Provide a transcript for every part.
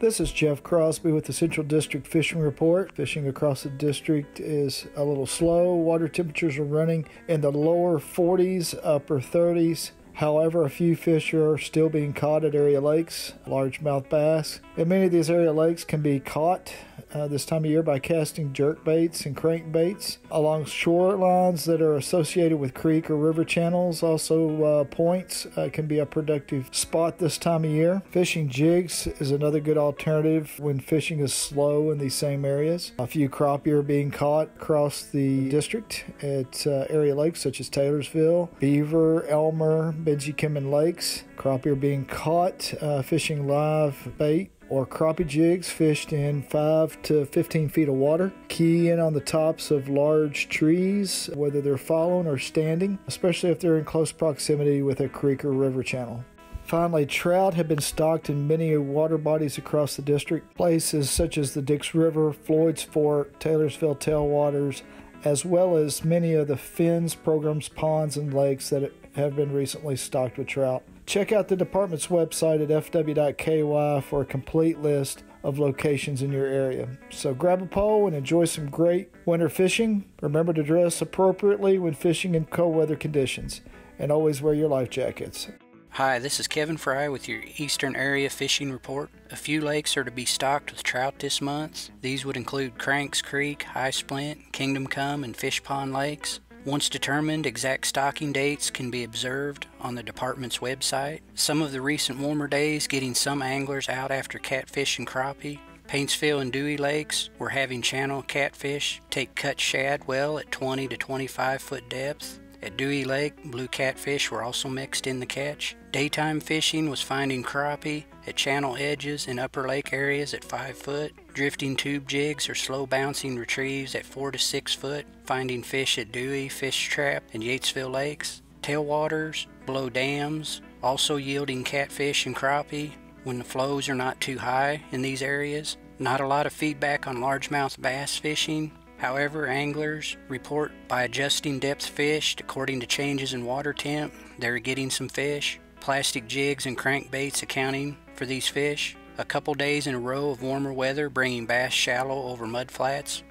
This is Jeff Crosby with the Central District Fishing Report. Fishing across the district is a little slow. Water temperatures are running in the lower 40s, upper 30s. However, a few fish are still being caught at area lakes, largemouth bass. And many of these area lakes can be caught uh, this time of year by casting jerk baits and crank baits along shorelines that are associated with creek or river channels. Also, uh, points uh, can be a productive spot this time of year. Fishing jigs is another good alternative when fishing is slow in these same areas. A few crappie are being caught across the district at uh, area lakes such as Taylorsville, Beaver, Elmer, Benjy Kinman Lakes. Crappie are being caught uh, fishing live bait or crappie jigs fished in 5 to 15 feet of water. Key in on the tops of large trees, whether they're fallen or standing, especially if they're in close proximity with a creek or river channel. Finally, trout have been stocked in many water bodies across the district. Places such as the Dix River, Floyd's Fork, Taylorsville tailwaters, as well as many of the FINS, programs, ponds, and lakes that have been recently stocked with trout. Check out the department's website at fw.ky for a complete list of locations in your area. So grab a pole and enjoy some great winter fishing. Remember to dress appropriately when fishing in cold weather conditions and always wear your life jackets. Hi, this is Kevin Fry with your Eastern Area Fishing Report. A few lakes are to be stocked with trout this month. These would include Cranks Creek, High Splint, Kingdom Come, and Fish Pond Lakes. Once determined, exact stocking dates can be observed on the department's website. Some of the recent warmer days getting some anglers out after catfish and crappie. Paintsville and Dewey Lakes were having channel catfish take cut shad well at 20 to 25 foot depth. At Dewey Lake, blue catfish were also mixed in the catch. Daytime fishing was finding crappie at channel edges in upper lake areas at 5 foot. Drifting tube jigs or slow bouncing retrieves at 4 to 6 foot. Finding fish at Dewey, Fish Trap, and Yatesville Lakes. Tailwaters, below dams, also yielding catfish and crappie when the flows are not too high in these areas. Not a lot of feedback on largemouth bass fishing However, anglers report by adjusting depth fished according to changes in water temp, they're getting some fish. Plastic jigs and crankbaits accounting for these fish. A couple days in a row of warmer weather bringing bass shallow over mud flats.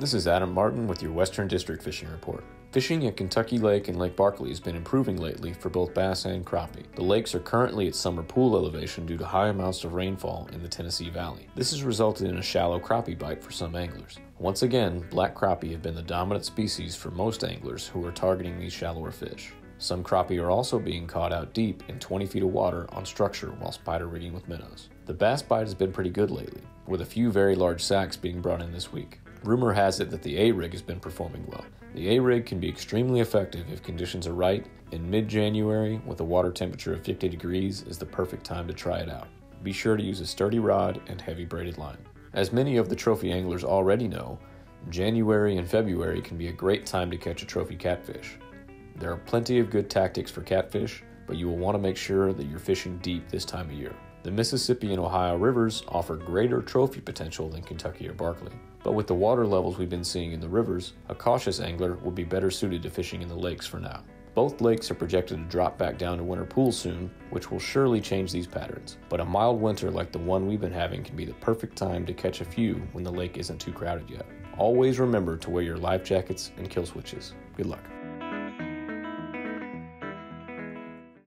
This is Adam Martin with your Western District Fishing Report. Fishing at Kentucky Lake and Lake Barkley has been improving lately for both bass and crappie. The lakes are currently at summer pool elevation due to high amounts of rainfall in the Tennessee Valley. This has resulted in a shallow crappie bite for some anglers. Once again, black crappie have been the dominant species for most anglers who are targeting these shallower fish. Some crappie are also being caught out deep in 20 feet of water on structure while spider rigging with minnows. The bass bite has been pretty good lately, with a few very large sacks being brought in this week. Rumor has it that the A rig has been performing well. The A rig can be extremely effective if conditions are right. In mid January, with a water temperature of 50 degrees, is the perfect time to try it out. Be sure to use a sturdy rod and heavy braided line. As many of the trophy anglers already know, January and February can be a great time to catch a trophy catfish. There are plenty of good tactics for catfish, but you will want to make sure that you're fishing deep this time of year. The Mississippi and Ohio rivers offer greater trophy potential than Kentucky or Barkley. But with the water levels we've been seeing in the rivers, a cautious angler would be better suited to fishing in the lakes for now. Both lakes are projected to drop back down to winter pools soon, which will surely change these patterns. But a mild winter like the one we've been having can be the perfect time to catch a few when the lake isn't too crowded yet. Always remember to wear your life jackets and kill switches. Good luck.